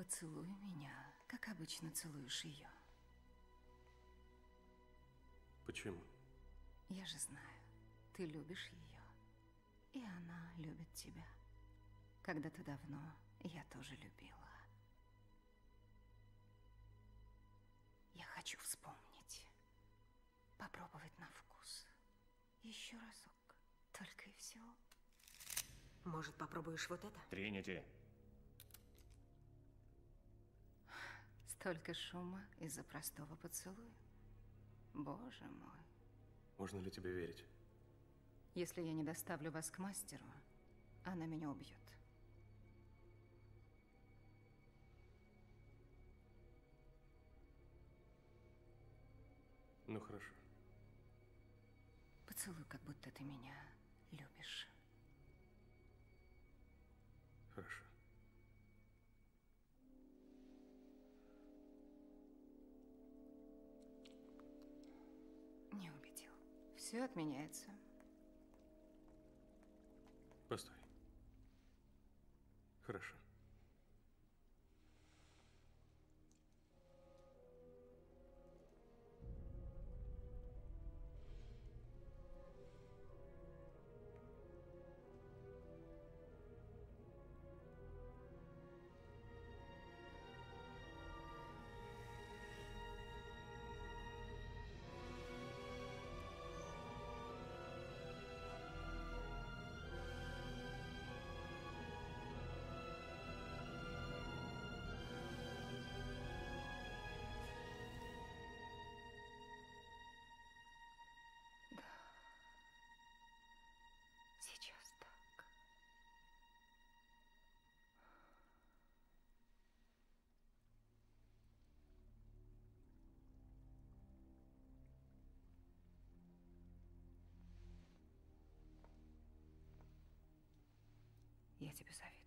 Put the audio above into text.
Поцелуй меня, как обычно целуешь ее. Почему? Я же знаю, ты любишь ее. И она любит тебя. Когда-то давно я тоже любила. Я хочу вспомнить. Попробовать на вкус. Еще разок. Только и всего. Может, попробуешь вот это? Тринити. Столько шума из-за простого поцелуя. Боже мой. Можно ли тебе верить? Если я не доставлю вас к мастеру, она меня убьет. Ну хорошо. Поцелуй, как будто ты меня Все отменяется. Постой. Хорошо. Я тебе советую.